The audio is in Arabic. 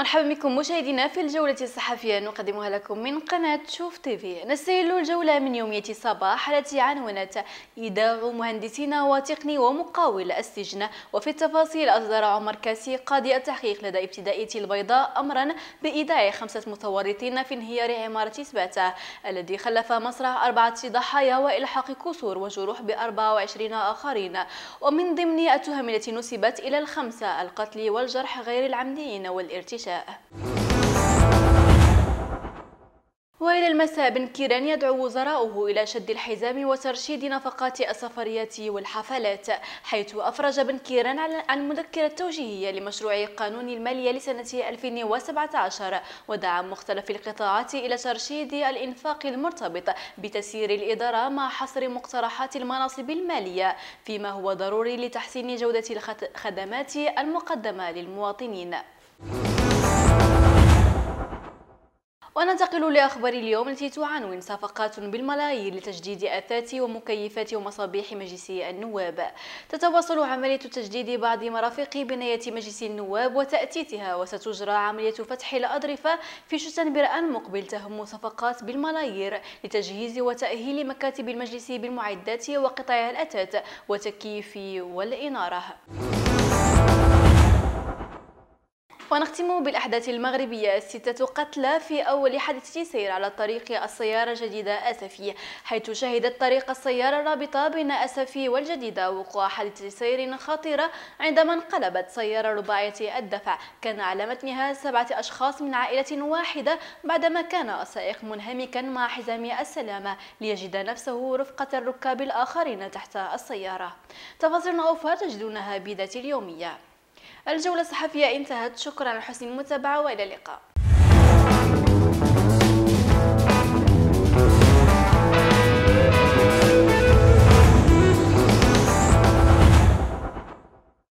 بكم مشاهدينا في الجولة الصحفية نقدمها لكم من قناة شوف تيفي. نستهل الجولة من يومية صباح التي عنونت إيداع مهندسين وتقني ومقاول السجن. وفي التفاصيل أصدر عمر كاسي قاضي التحقيق لدى ابتدائية البيضاء أمرا بإيداع خمسة متورطين في انهيار عمارة سباتة الذي خلف مصرع أربعة ضحايا وإلحاق كسور وجروح ب 24 آخرين. ومن ضمن التهم التي نسبت إلى الخمسة القتل والجرح غير العمديين والارتشاء. وإلى المساء بن كيران يدعو وزراؤه إلى شد الحزام وترشيد نفقات السفريات والحفلات حيث أفرج بن كيران عن المذكرة التوجيهية لمشروع قانون المالية لسنة 2017 ودعا مختلف القطاعات إلى ترشيد الإنفاق المرتبط بتسيير الإدارة مع حصر مقترحات المناصب المالية فيما هو ضروري لتحسين جودة الخدمات المقدمة للمواطنين. وننتقل لأخبار اليوم التي تعنون صفقات بالملايين لتجديد أثاث ومكيفات ومصابيح مجلس النواب. تتواصل عملية تجديد بعض مرافق بناية مجلس النواب وتأتيتها وستجرى عملية فتح الأظرفة في شتنبر المقبل تهم صفقات بالملايير لتجهيز وتأهيل مكاتب المجلس بالمعدات وقطع الأثاث وتكييف والإنارة. ونختم بالأحداث المغربية. ستة قتلى في أول حادث سير على طريق السيارة الجديدة أسفي حيث شهدت طريق السيارة الرابطة بين أسفي والجديدة. وقوع حادث سير خطيرة عندما انقلبت سيارة رباعية الدفع. كان على متنها سبعة أشخاص من عائلة واحدة بعدما كان السائق منهمكا مع حزام السلامة ليجد نفسه رفقة الركاب الآخرين تحت السيارة. تفاصيل أخرى تجدونها بذات اليومية. الجولة الصحفية انتهت. شكرا لحسن المتابعة وإلى اللقاء.